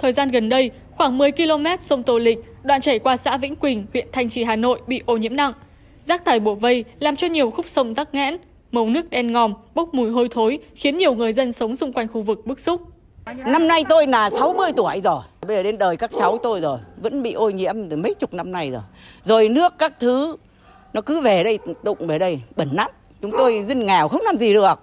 Thời gian gần đây, khoảng 10 km sông Tô Lịch, đoạn chảy qua xã Vĩnh Quỳnh, huyện Thanh Trì, Hà Nội bị ô nhiễm nặng. Rác thải bổ vây làm cho nhiều khúc sông tắc nghẽn, màu nước đen ngòm, bốc mùi hôi thối, khiến nhiều người dân sống xung quanh khu vực bức xúc. Năm nay tôi là 60 tuổi rồi, bây giờ đến đời các cháu tôi rồi, vẫn bị ô nhiễm từ mấy chục năm nay rồi. Rồi nước các thứ, nó cứ về đây, đụng về đây, bẩn lắm. Chúng tôi dân nghèo không làm gì được.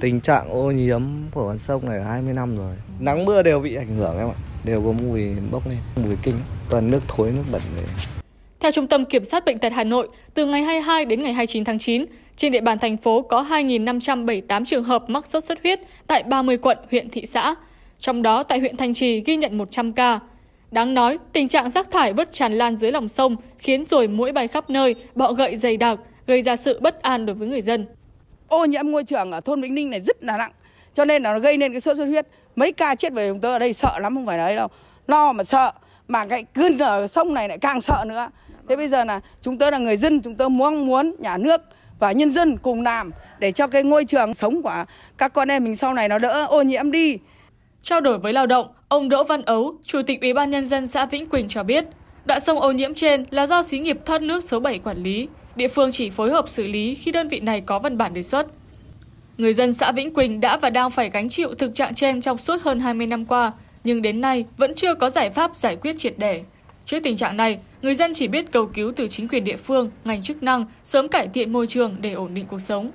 Tình trạng ô nhiễm của con sông này 20 năm rồi. Nắng mưa đều bị ảnh hưởng em ạ. Đều có mùi bốc lên, mùi kinh. Toàn nước thối, nước bẩn này. Theo Trung tâm Kiểm soát Bệnh tật Hà Nội, từ ngày 22 đến ngày 29 tháng 9, trên địa bàn thành phố có 2.578 trường hợp mắc sốt xuất huyết tại 30 quận, huyện, thị xã. Trong đó, tại huyện Thanh Trì ghi nhận 100 ca. Đáng nói, tình trạng rác thải vứt tràn lan dưới lòng sông khiến rồi mũi bay khắp nơi, bọ gậy dày đặc, gây ra sự bất an đối với người dân. Ô nhiễm môi trường ở thôn Vĩnh Ninh này rất là nặng, cho nên là nó gây nên cái sốt xuất huyết. Mấy ca chết về chúng tôi ở đây sợ lắm không phải đấy đâu. Lo mà sợ, mà cái cơn ở sông này lại càng sợ nữa. Thế bây giờ là chúng tôi là người dân, chúng tôi muốn muốn nhà nước và nhân dân cùng làm để cho cái ngôi trường sống của các con em mình sau này nó đỡ ô nhiễm đi. Trao đổi với lao động, ông Đỗ Văn Ấu, Chủ tịch Ủy ban Nhân dân xã Vĩnh Quỳnh cho biết, đoạn sông ô nhiễm trên là do xí nghiệp thoát nước số 7 quản lý. Địa phương chỉ phối hợp xử lý khi đơn vị này có văn bản đề xuất. Người dân xã Vĩnh Quỳnh đã và đang phải gánh chịu thực trạng trên trong suốt hơn 20 năm qua, nhưng đến nay vẫn chưa có giải pháp giải quyết triệt để. Trước tình trạng này, người dân chỉ biết cầu cứu từ chính quyền địa phương, ngành chức năng sớm cải thiện môi trường để ổn định cuộc sống.